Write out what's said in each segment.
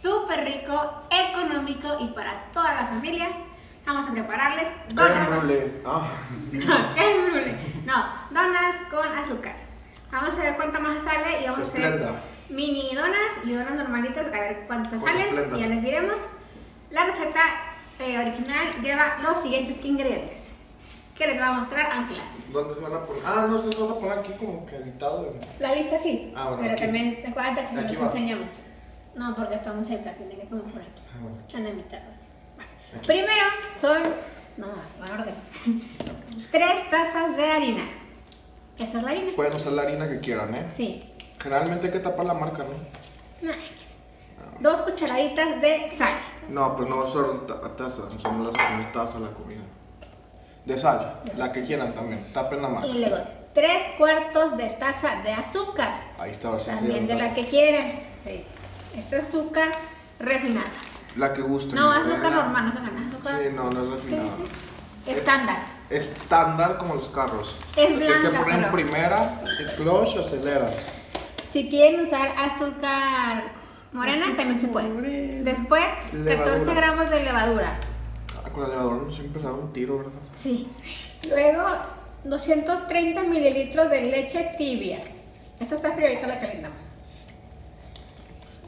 súper rico, económico y para toda la familia. Vamos a prepararles donas. Brûlée. No, donas con azúcar. Vamos a ver cuánto más sale y vamos a hacer Esplenda. mini donas y donas normalitas a ver cuántas salen Esplenda. y ya les diremos. La receta eh, original lleva los siguientes ingredientes que les va a mostrar Ángela. ¿dónde se van a poner? Ah, no, se los vas a poner aquí como que editado. en- La lista sí, Ah, bueno, pero aquí. también acuérdate que nos enseñamos. No, porque estamos cerca, tiene que como por aquí. Ah, bueno. En la mitad. Primero son, no, en orden. Tres tazas de harina. Esa es la harina. Pueden usar la harina que quieran, ¿eh? Sí. Generalmente hay que tapar la marca, ¿no? Nice. Dos cucharaditas de sal. No, pues no solo ta- taza, o sea, no le vas a poner taza a la comida. De sal, la que quieran también, tapen la marca. Y luego tres cuartos de taza de azúcar. Ahí está, También de la que quieran. Sí. Esta es azúcar refinada. La que guste. No, azúcar normal, no no, azúcar. Sí, no, no es ¿Qué refinada. Estándar. Estándar como los carros. Es Tienes que blanca, poner en primera, clutch, aceleras. Si quieren usar azúcar morena, Azúcar también se puede. morena. Después, 14 Levadura. gramos de levadura. Ah, con la levadura no siempre le da un tiro, ¿verdad? Sí. Luego, 230 mililitros de leche tibia. Esta está fría, ahorita la calentamos.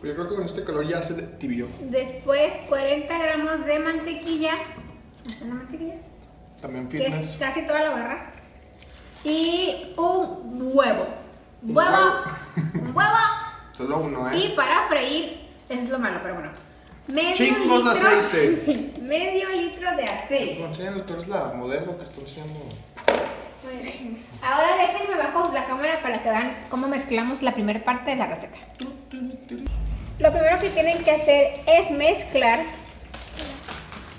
Pues yo creo que con este calor ya se de- tibio. Después, 40 gramos de mantequilla. Es la mantequilla. También Que es fitness. casi toda la barra. Y un huevo. Un Huevo. huevo. Un huevo. Solo uno, Y ¿eh? para freír, eso es lo malo, pero bueno. Medio Chingos de litro- aceite. Sí, medio litro de aceite. Enséñale, tú eres la modelo que está enseñando. Muy bien. Ahora déjenme bajo la cámara para que vean cómo mezclamos la primera parte de la receta. Lo primero que tienen que hacer es mezclar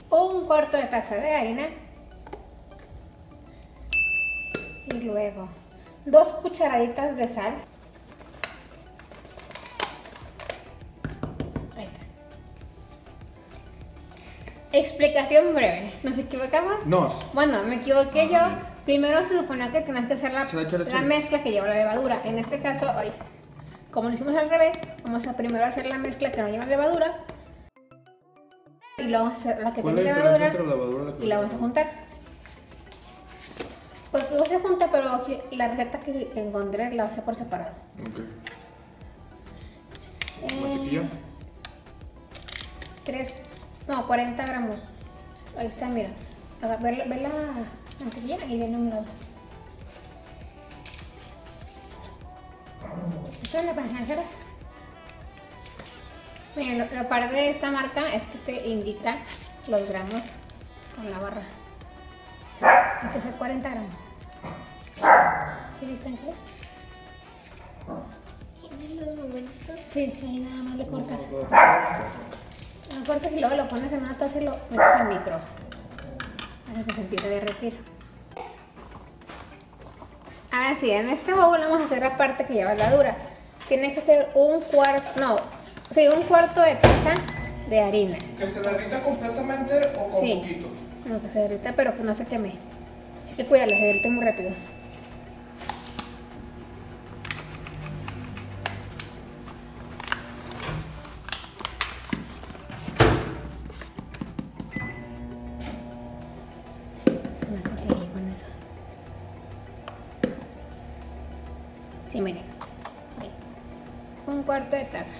un cuarto de taza de harina y luego dos cucharaditas de sal. Ahí está. Explicación breve. ¿Nos equivocamos? Nos. Bueno, me equivoqué Ah, yo. Primero se suponía que tenías que hacer la, la mezcla que lleva la levadura. En este caso, ay, como lo hicimos al revés, vamos a primero hacer la mezcla que no lleva levadura. Y luego vamos a hacer la que ¿Cuál es tiene levadura. entre la levadura y la Y la vamos a juntar. Pues no se junta, pero aquí la receta que encontré la hace por separado. Ok. Eh, Mantequilla. 3, no, 40 gramos. Ahí está, mira. Haga- Ve, la- y viene un lado. Esto es la pasajeras. Miren, lo, lo padre de esta marca es que te indica los gramos con la barra. Hay que ser 40 gramos. ¿Sí viste, Ángela? Tiene los momentos. Sí, ahí nada más le cortas. Lo cortas y luego lo pones en una taza y lo metes al micro. Para que se empiece a derretir. Ahora sí, en este bowl vamos a hacer la parte que lleva levadura. Tiene que ser un cuarto, no, sí, un cuarto de taza de harina. ¿Que se derrita completamente o con Sí. poquito? No, que se derrita, pero que no se queme. Así que cuídala, se derrite muy rápido. Sí, miren. Ahí. Un cuarto de taza.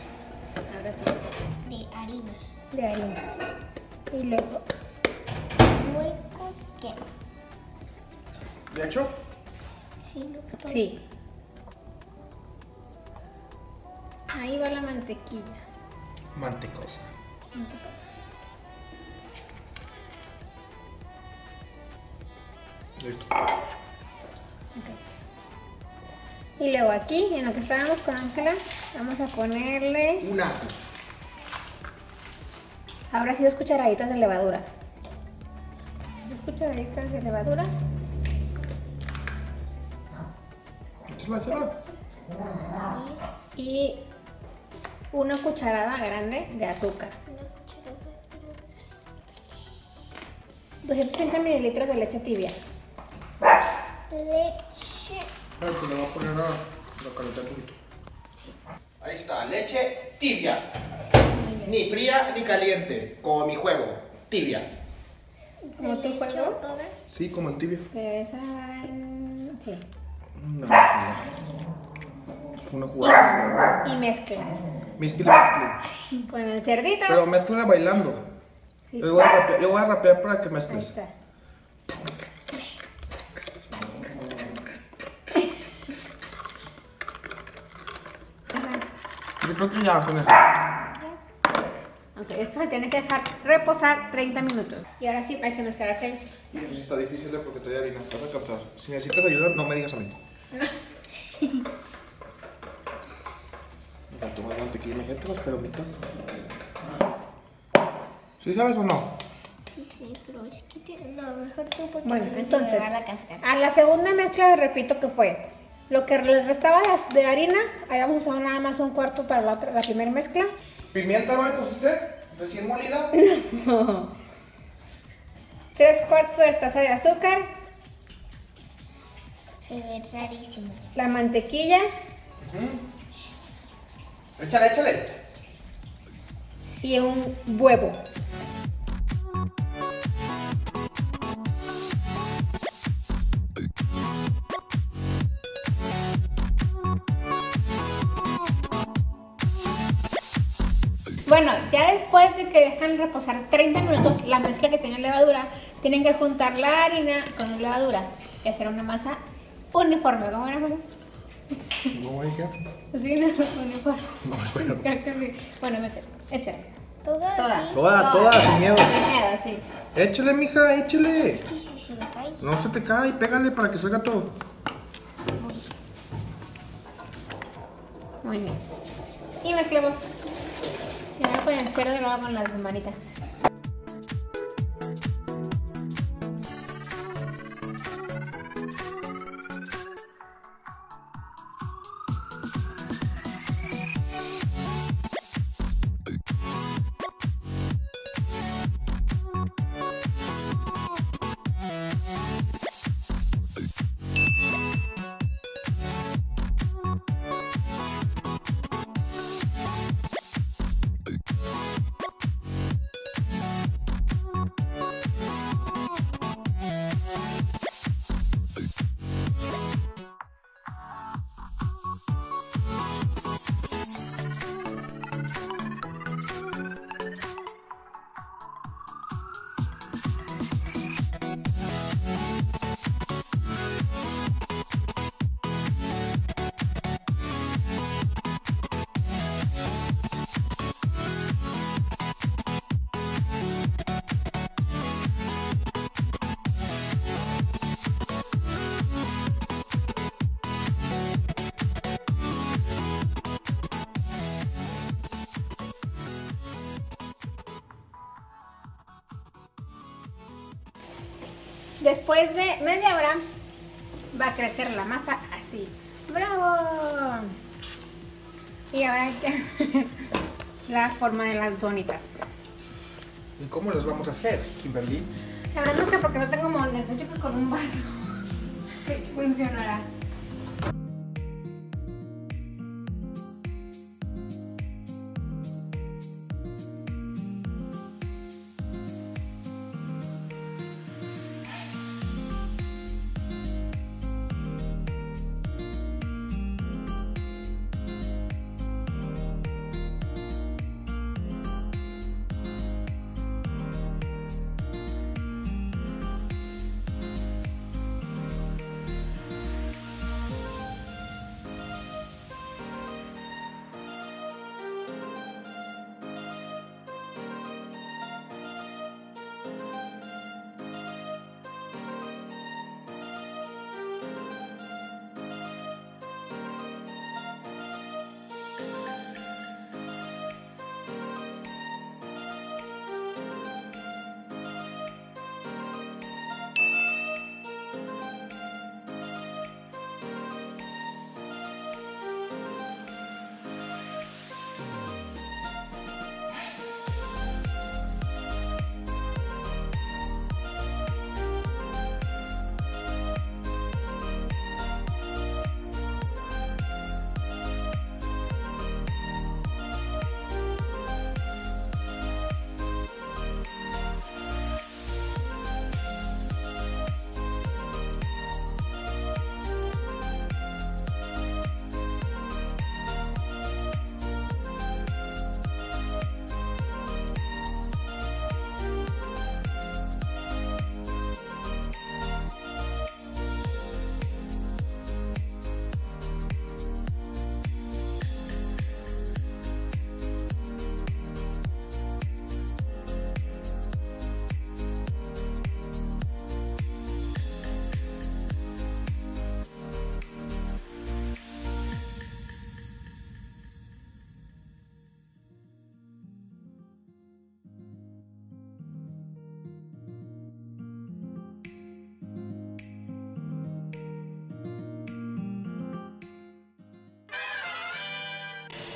Ahora sí. De harina. De harina. Y luego Luego, ¿qué? ¿De hecho? Sí, todo. Sí. Ahí va la mantequilla. Mantecosa. Listo. Y luego aquí, en lo que estábamos con Ángela, vamos a ponerle Un ajo. ahora sí dos cucharaditas de levadura. Dos cucharaditas de levadura. Y una cucharada grande de azúcar. Una cucharada. 230 mililitros de leche tibia. leche. Pues le voy a poner a calentar un poquito. Ahí está, leche tibia. Ni fría ni caliente, como mi juego. Tibia. ¿Como tu juego? toda. Sí, como en tibia. Pero esa... Sí. No, no. Fue una jugada. Y mezclas. Mezcla, mezcla. Con el cerdito. Pero mezcla bailando. Sí. Yo voy a rapear, yo voy a rapear para que Ahí mezcles. está. Creo que ya con eso. Ok, esto se tiene que dejar reposar 30 minutos. Y ahora sí, hay que nuestra aceite. Sí, está difícil porque estoy harina. Te vas a cansar. Si necesitas ayuda, no me digas a mí. Mira, toma mantequilla, imagínate las palomitas. ¿Sí sabes o no? Sí, sí, pero es que tiene... No, mejor tú porque Bueno, no se me entonces, va la cáscara. a la segunda mezcla repito que fue lo que les restaba de, harina, ahí vamos a usar nada más un cuarto para la, otra, la primera mezcla. ¿Pimienta no le pusiste? ¿Recién molida? Tres cuartos de taza de azúcar, Se ve rarísimo. la mantequilla, Échale, échale. y un huevo. Bueno, ya después de que dejan reposar 30 minutos la mezcla que tiene levadura, tienen que juntar la harina con la levadura y hacer una masa uniforme. ¿Cómo era, Juan? No, dije. Sí, no, uniforme. No, bueno. Creo que sí. Bueno, échale. Toda, Toda. así. Toda, toda, sin miedo. Sin miedo, sí. Échale, mija, échale. Sí, sí, sí, me cae. No se te cae y pégale para que salga todo. Muy bien. Y mezclamos. Cerdo y luego con las manitas. Después de media hora va a crecer la masa así. ¡Bravo! Y ahora la forma de las donitas. ¿Y cómo las vamos a hacer, Kimberly? La verdad es que porque no tengo monedas, yo creo que con un vaso funcionará.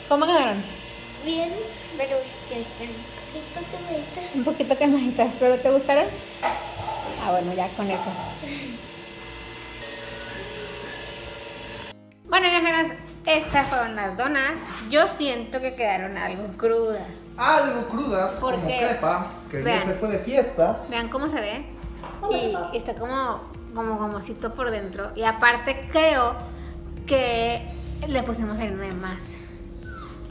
¿Cómo quedaron? Bien, pero que están un poquito quemaditas. Un poquito quemaditas, pero ¿te gustaron? Ah, bueno, ya con eso. Bueno, viajeros, esas fueron las donas. Yo siento que quedaron algo crudas. Algo crudas, ¿Por como qué? crepa, que Vean. ya se fue de fiesta. Vean cómo se ve. Y, y está como, como gomosito por dentro. Y aparte creo que le pusimos harina de más.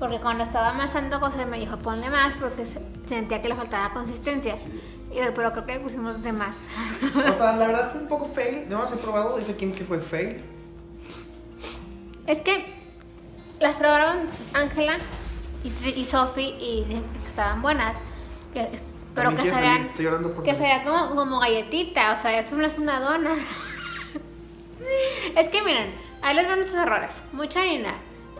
Porque cuando estaba amasando José me dijo ponle más porque se- sentía que le faltaba consistencia. Y yo, pero creo que le pusimos de más. O sea, la verdad fue un poco fail. No las he probado, dice Kim que fue fail. es que las probaron Ángela y, y Sophie y que estaban buenas. que- pero También que sabían, que ti. sabía como, como galletita, o sea, eso no es una dona. es que miren, ahí les van nuestros errores. Mucha harina.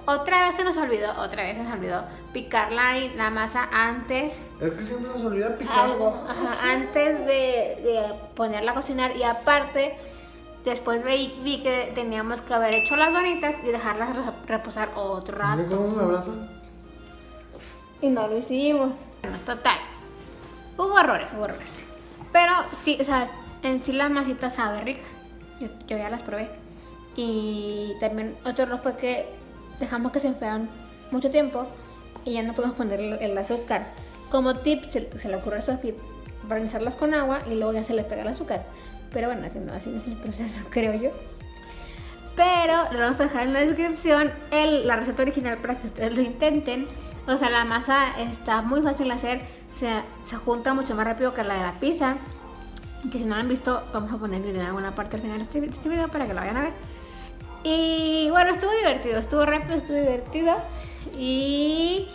Otra vez se nos olvidó, otra vez se nos olvidó picar la, la masa antes, Es que siempre nos olvida picar. algo, ajá, antes de, de ponerla a cocinar y aparte, después vi, vi que teníamos que haber hecho las donitas y dejarlas reposar otro rato. cómo me abrazan. Y no lo hicimos. Bueno, total. Hubo errores, hubo errores. Pero sí, o sea, en sí la masita sabe rica. Yo, yo ya las probé. Y también otro error fue que dejamos que se enfriaran mucho tiempo y ya no pudimos poner el, azúcar. Como tip, se, se le ocurre a Sofía barnizarlas con agua y luego ya se le pega el azúcar. Pero bueno, así no, así no es el proceso, creo yo. Pero les vamos a dejar en la descripción el- la receta original para que ustedes lo intenten. O sea, la masa está muy fácil de hacer, se, se junta mucho más rápido que la de la pizza. Que si no lo han visto, vamos a poner en alguna parte al final de este, de este video para que lo vayan a ver. Y bueno, estuvo divertido, estuvo rápido, estuvo divertido. Y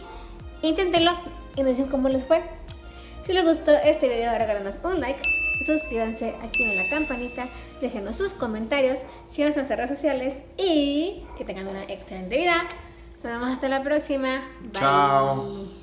inténtenlo y nos dicen cómo les fue. Si les gustó este video, regálanos un like, suscríbanse, activen la campanita, déjenos sus comentarios, síganos en nuestras redes sociales y que tengan una excelente vida. Nos vemos hasta la próxima. Bye. Chao.